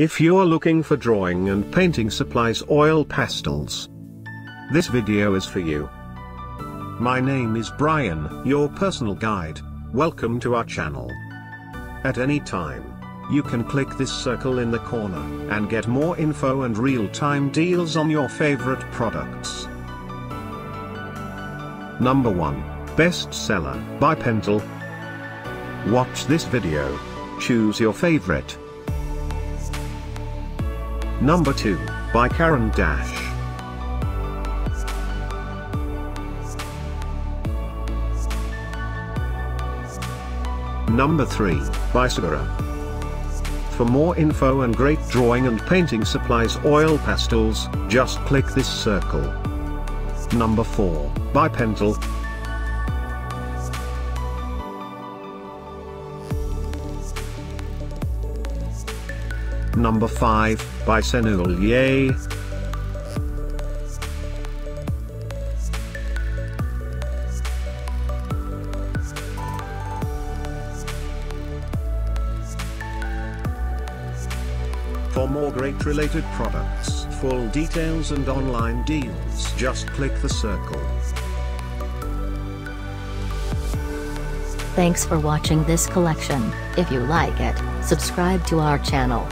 If you're looking for drawing and painting supplies oil pastels, this video is for you. My name is Brian, your personal guide, welcome to our channel. At any time, you can click this circle in the corner, and get more info and real-time deals on your favorite products. Number 1. Bestseller, by Pentel. Watch this video. Choose your favorite. Number 2, by Caran d'Ache. Number 3, by Sakura. For more info and great drawing and painting supplies oil pastels, just click this circle. Number 4, by Pentel. Number 5, by Sennelier. For more great related products, full details and online deals just click the circle. Thanks for watching this collection. If you like it, subscribe to our channel.